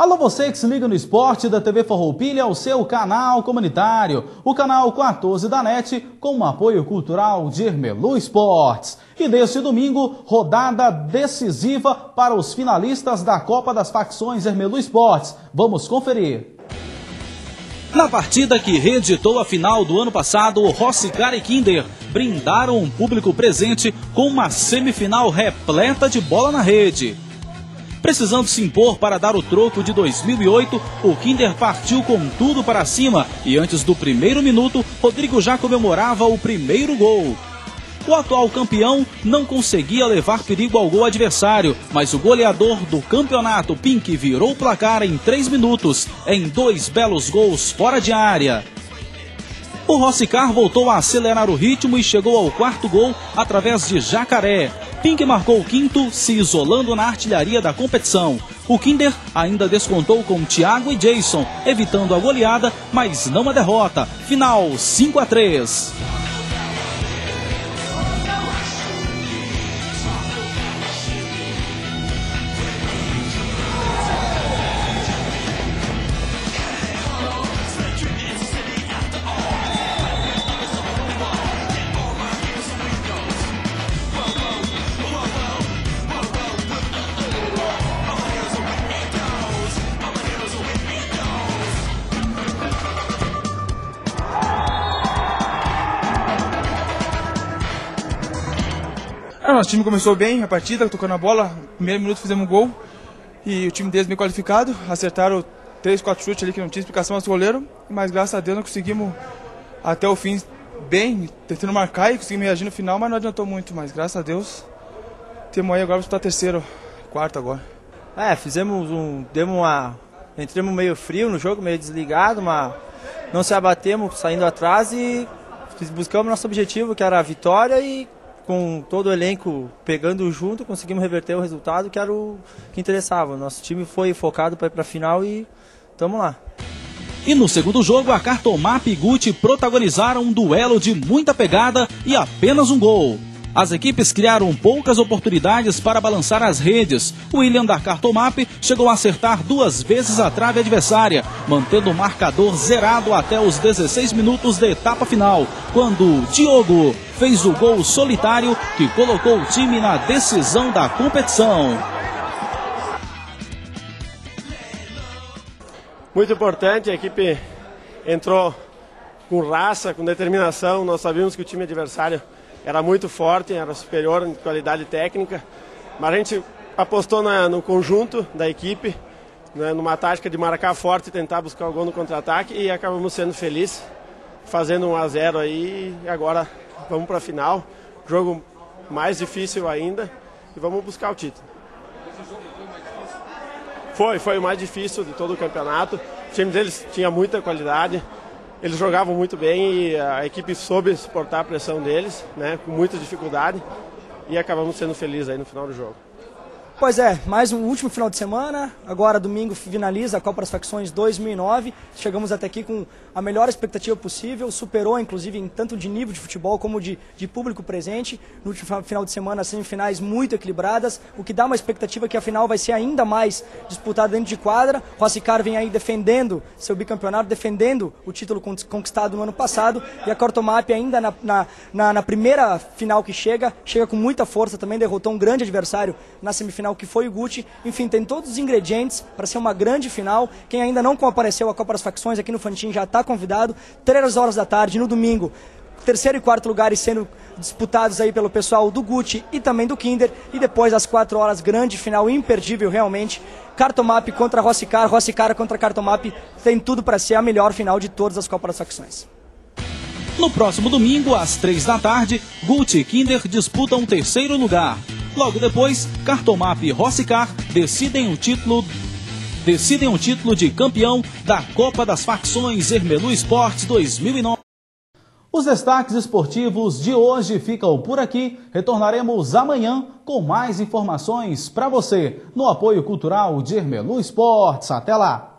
Alô você que se liga no esporte da TV Farroupilha, o seu canal comunitário, o canal 14 da NET, com o apoio cultural de Ermelu Esportes. E deste domingo, rodada decisiva para os finalistas da Copa das Facções Ermelu Esportes. Vamos conferir. Na partida que reeditou a final do ano passado, o Rossicar e Kinder brindaram um público presente com uma semifinal repleta de bola na rede. Precisando se impor para dar o troco de 2008, o Kinder partiu com tudo para cima e antes do primeiro minuto, Rodrigo já comemorava o primeiro gol. O atual campeão não conseguia levar perigo ao gol adversário, mas o goleador do campeonato Pink virou o placar em três minutos, em dois belos gols fora de área. O Rossicar voltou a acelerar o ritmo e chegou ao quarto gol através de Jacaré. Pink marcou o quinto, se isolando na artilharia da competição. O Kinder ainda descontou com Thiago e Jason, evitando a goleada, mas não a derrota. Final 5 a 3. Ah, nosso time começou bem a partida, tocando a bola. Primeiro minuto fizemos um gol. E o time deles bem qualificado. Acertaram três, quatro chutes ali que não tinha explicação ao goleiro. Mas graças a Deus nós conseguimos até o fim bem, tentando marcar e conseguimos reagir no final, mas não adiantou muito. Mas graças a Deus temos aí agora para disputar terceiro, quarto agora. É, fizemos um. Demos uma. Entramos meio frio no jogo, meio desligado, mas não se abatemos saindo atrás e buscamos nosso objetivo, que era a vitória e com todo o elenco pegando junto, conseguimos reverter o resultado que era o que interessava. Nosso time foi focado para ir para a final e estamos lá. E no segundo jogo, a Cartomap e Gucci protagonizaram um duelo de muita pegada e apenas um gol. As equipes criaram poucas oportunidades para balançar as redes. O William da Cartomap chegou a acertar duas vezes a trave adversária, mantendo o marcador zerado até os 16 minutos da etapa final, quando Diogo fez o gol solitário que colocou o time na decisão da competição. Muito importante, a equipe entrou com raça, com determinação. Nós sabíamos que o time adversário era muito forte, era superior em qualidade técnica, mas a gente apostou na, no conjunto da equipe, né, numa tática de marcar forte e tentar buscar o gol no contra-ataque e acabamos sendo felizes, fazendo um a 0 aí e agora vamos para a final, jogo mais difícil ainda e vamos buscar o título. Foi, foi o mais difícil de todo o campeonato. O time deles tinha muita qualidade, eles jogavam muito bem e a equipe soube suportar a pressão deles, né, com muita dificuldade, e acabamos sendo felizes aí no final do jogo. Pois é, mais um último final de semana. Agora, domingo, finaliza a Copa das Facções 2009. Chegamos até aqui com a melhor expectativa possível. Superou, inclusive, em tanto de nível de futebol como de, de público presente. No último final de semana, semifinais muito equilibradas. O que dá uma expectativa que a final vai ser ainda mais disputada dentro de quadra. Rossicar vem aí defendendo seu bicampeonato, defendendo o título conquistado no ano passado. E a Cortomap, ainda na, na, na, na primeira final que chega, chega com muita força também. Derrotou um grande adversário na semifinal que foi o Gucci. Enfim, tem todos os ingredientes para ser uma grande final. Quem ainda não compareceu à Copa das Facções aqui no Fantin já está convidado. Três horas da tarde, no domingo, terceiro e quarto lugares sendo disputados aí pelo pessoal do Gucci e também do Kinder. E depois, às quatro horas, grande final imperdível realmente. Cartomap contra Rossicar, Rossicar contra Cartomap. Tem tudo para ser a melhor final de todas as Copas das Facções. No próximo domingo, às três da tarde, Gucci e Kinder disputam o terceiro lugar. Logo depois, Cartomap e Rossicar decidem o título decidem o título de campeão da Copa das Facções Ermelu Esportes 2009. Os destaques esportivos de hoje ficam por aqui. Retornaremos amanhã com mais informações para você no apoio cultural de Ermelu Esportes. Até lá!